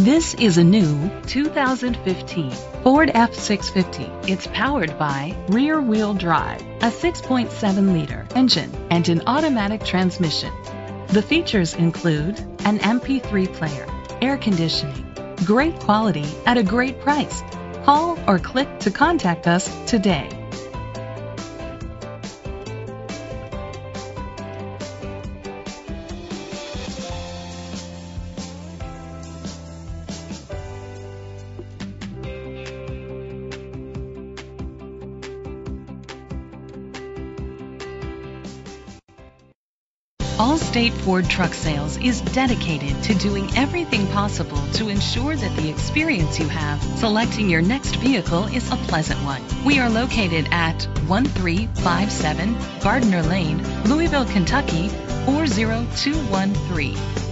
This is a new 2015 Ford F-650. It's powered by rear-wheel drive, a 6.7-liter engine, and an automatic transmission. The features include an MP3 player, air conditioning, great quality at a great price. Call or click to contact us today. Allstate Ford Truck Sales is dedicated to doing everything possible to ensure that the experience you have selecting your next vehicle is a pleasant one. We are located at 1357 Gardiner Lane, Louisville, Kentucky 40213.